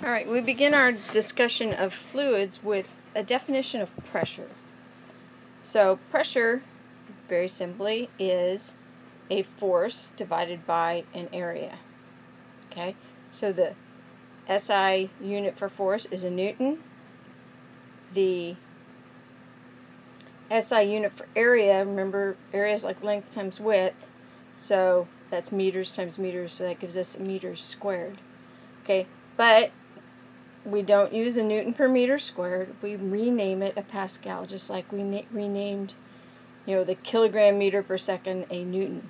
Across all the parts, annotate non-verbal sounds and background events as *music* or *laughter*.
All right, we begin our discussion of fluids with a definition of pressure. So, pressure, very simply, is a force divided by an area. Okay, so the SI unit for force is a Newton. The SI unit for area, remember, area is like length times width, so that's meters times meters, so that gives us meters squared. Okay, but we don't use a Newton per meter squared. We rename it a Pascal, just like we renamed, you know, the kilogram meter per second a Newton.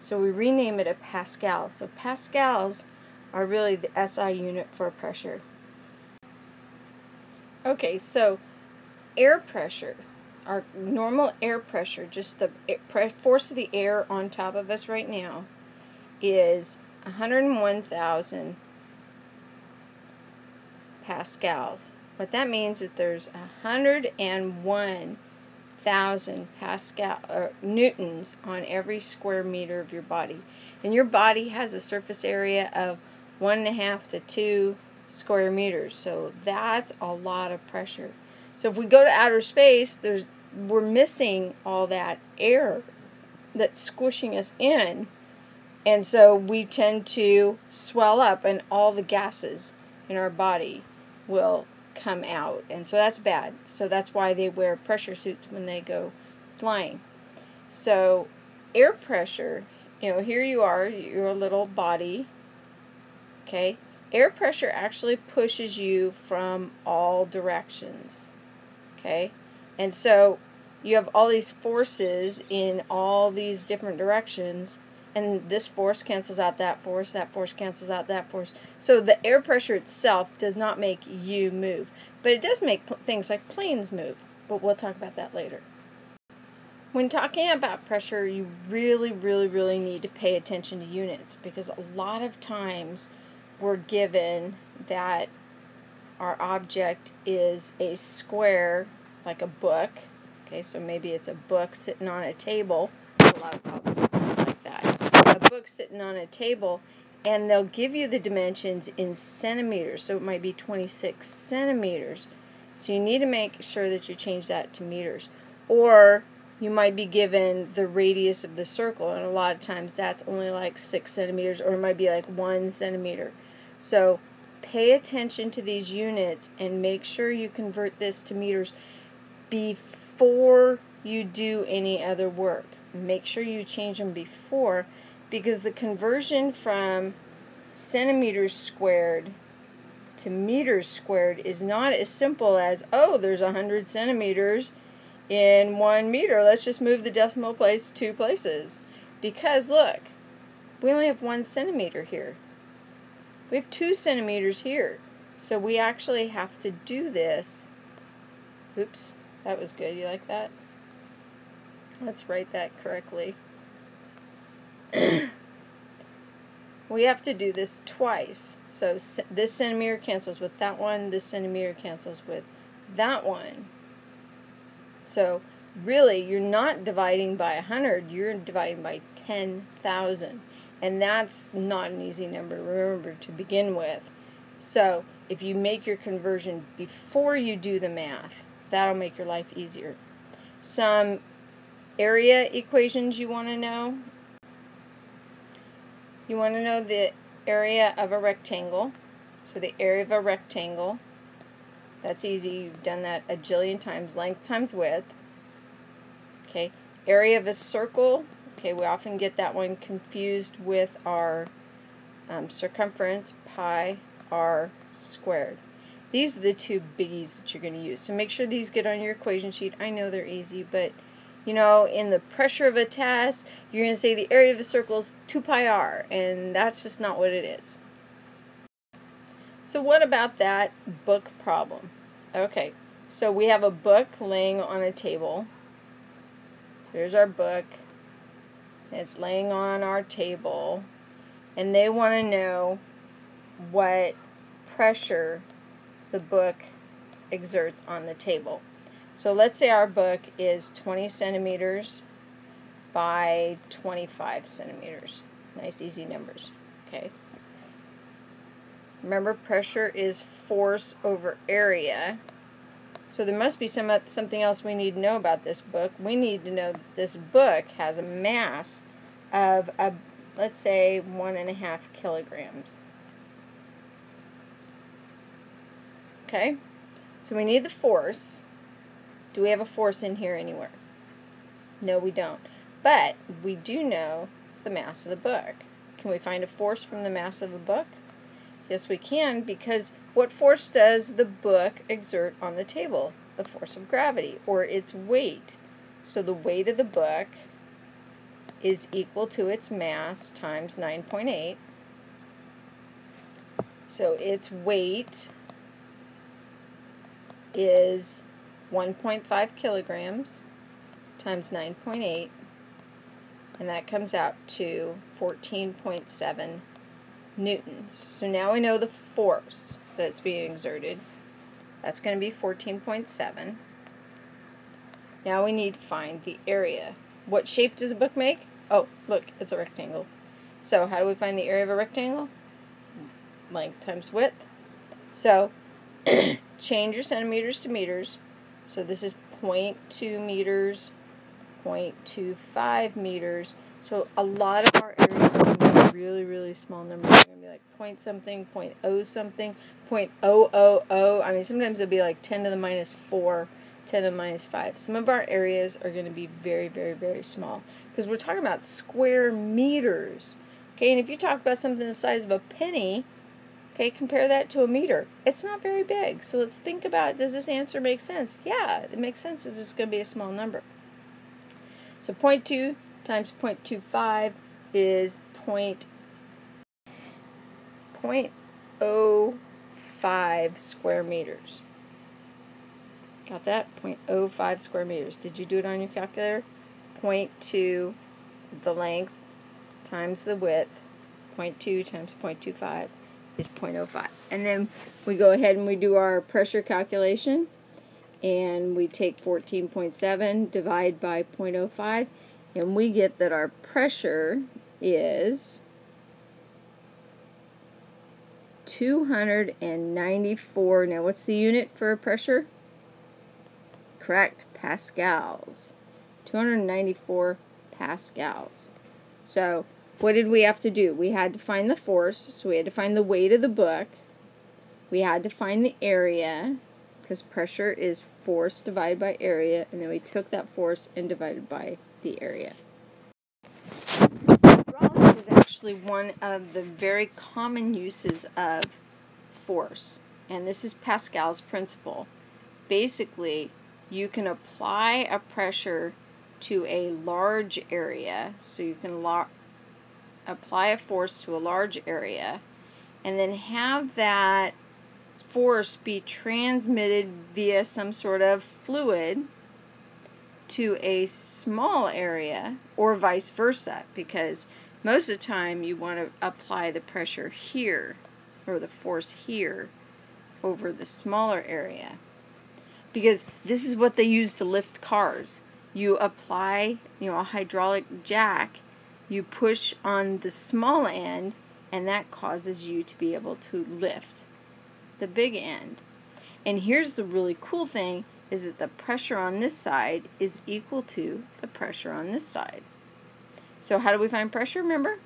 So we rename it a Pascal. So Pascals are really the SI unit for pressure. Okay, so air pressure, our normal air pressure, just the force of the air on top of us right now, is 101,000 pascals. What that means is there's 101,000 pascal or newtons on every square meter of your body. And your body has a surface area of one and a half to two square meters. So that's a lot of pressure. So if we go to outer space, there's we're missing all that air that's squishing us in. And so we tend to swell up and all the gases in our body will come out. And so that's bad. So that's why they wear pressure suits when they go flying. So air pressure, you know, here you are, you're a little body, okay? Air pressure actually pushes you from all directions, okay? And so you have all these forces in all these different directions and this force cancels out that force, that force cancels out that force. So the air pressure itself does not make you move, but it does make things like planes move, but we'll talk about that later. When talking about pressure, you really, really, really need to pay attention to units because a lot of times we're given that our object is a square, like a book. Okay, so maybe it's a book sitting on a table. A lot of problems book sitting on a table and they'll give you the dimensions in centimeters so it might be 26 centimeters. So you need to make sure that you change that to meters. Or you might be given the radius of the circle and a lot of times that's only like six centimeters or it might be like one centimeter. So pay attention to these units and make sure you convert this to meters before you do any other work. Make sure you change them before because the conversion from centimeters squared to meters squared is not as simple as, oh, there's 100 centimeters in one meter. Let's just move the decimal place two places. Because look, we only have one centimeter here. We have two centimeters here. So we actually have to do this. Oops, that was good. You like that? Let's write that correctly. We have to do this twice. So this centimeter cancels with that one, this centimeter cancels with that one. So really, you're not dividing by 100, you're dividing by 10,000. And that's not an easy number to remember to begin with. So if you make your conversion before you do the math, that'll make your life easier. Some area equations you want to know you want to know the area of a rectangle. So the area of a rectangle, that's easy. You've done that a jillion times. Length times width. Okay. Area of a circle. Okay, we often get that one confused with our um, circumference, pi r squared. These are the two biggies that you're going to use. So make sure these get on your equation sheet. I know they're easy, but you know, in the pressure of a test, you're going to say the area of a circle is 2 pi r, and that's just not what it is. So what about that book problem? Okay, so we have a book laying on a table. Here's our book. It's laying on our table. And they want to know what pressure the book exerts on the table. So let's say our book is 20 centimeters by 25 centimeters. Nice easy numbers. Okay. Remember, pressure is force over area. So there must be some uh, something else we need to know about this book. We need to know this book has a mass of, a, let's say, one and a half kilograms. Okay, so we need the force. Do we have a force in here anywhere? No, we don't. But we do know the mass of the book. Can we find a force from the mass of the book? Yes, we can, because what force does the book exert on the table? The force of gravity, or its weight. So the weight of the book is equal to its mass times 9.8. So its weight is 1.5 kilograms times 9.8 and that comes out to 14.7 newtons. So now we know the force that's being exerted. That's going to be 14.7. Now we need to find the area. What shape does a book make? Oh, look, it's a rectangle. So how do we find the area of a rectangle? Length times width. So *coughs* change your centimeters to meters. So this is 0.2 meters 0.25 meters. So a lot of our areas are going to be really, really small numbers. They're going to be like point something, point oh something, point oh oh oh. I mean, sometimes it'll be like 10 to the minus 4, 10 to the minus 5. Some of our areas are going to be very, very, very small because we're talking about square meters. Okay, and if you talk about something the size of a penny, okay, compare that to a meter. It's not very big. So let's think about, does this answer make sense? Yeah, it makes sense. Is this going to be a small number? So 0.2 times 0.25 is 0.05 square meters. Got that? 0.05 square meters. Did you do it on your calculator? 0.2 the length times the width. 0.2 times 0.25 is. 0.05. And then we go ahead and we do our pressure calculation and we take 14.7 divide by. 0.05 and we get that our pressure is 294 now what's the unit for pressure? Correct pascals. 294 pascals. So what did we have to do we had to find the force so we had to find the weight of the book we had to find the area because pressure is force divided by area, and then we took that force and divided by the area. Hydraulics is actually one of the very common uses of force, and this is Pascal's principle. Basically, you can apply a pressure to a large area, so you can apply a force to a large area, and then have that force be transmitted via some sort of fluid to a small area or vice versa because most of the time you want to apply the pressure here or the force here over the smaller area. Because this is what they use to lift cars. You apply you know a hydraulic jack you push on the small end and that causes you to be able to lift the big end. And here's the really cool thing is that the pressure on this side is equal to the pressure on this side. So how do we find pressure, remember?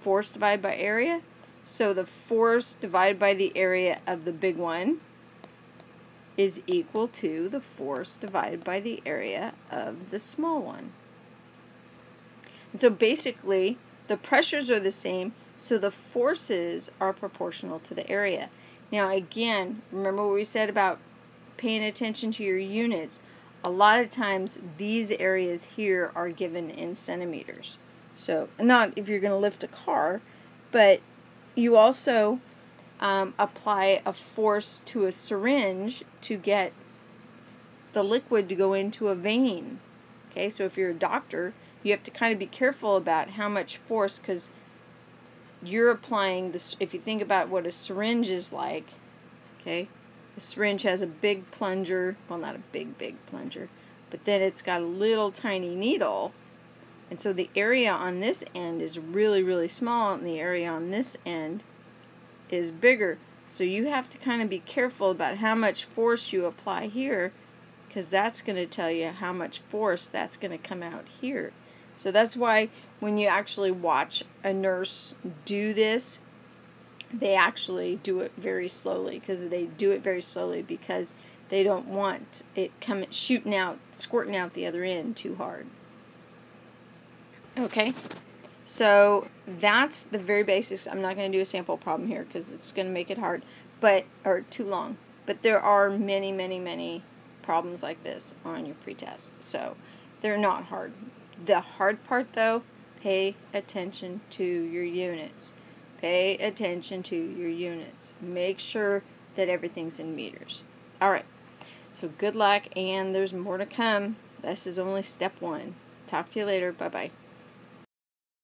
Force divided by area. So the force divided by the area of the big one is equal to the force divided by the area of the small one. And so basically, the pressures are the same, so the forces are proportional to the area. Now again, remember what we said about paying attention to your units. A lot of times these areas here are given in centimeters. So not if you're going to lift a car, but you also um, apply a force to a syringe to get the liquid to go into a vein. Okay, so if you're a doctor, you have to kind of be careful about how much force because you're applying this if you think about what a syringe is like okay the syringe has a big plunger well not a big big plunger but then it's got a little tiny needle and so the area on this end is really really small and the area on this end is bigger. So you have to kind of be careful about how much force you apply here because that's going to tell you how much force that's going to come out here. So that's why when you actually watch a nurse do this, they actually do it very slowly because they do it very slowly because they don't want it coming shooting out, squirting out the other end too hard. Okay, so that's the very basics. I'm not going to do a sample problem here because it's going to make it hard, but or too long. But there are many, many, many problems like this on your pretest, so they're not hard. The hard part, though, pay attention to your units. Pay attention to your units. Make sure that everything's in meters. All right. So good luck, and there's more to come. This is only step one. Talk to you later. Bye bye.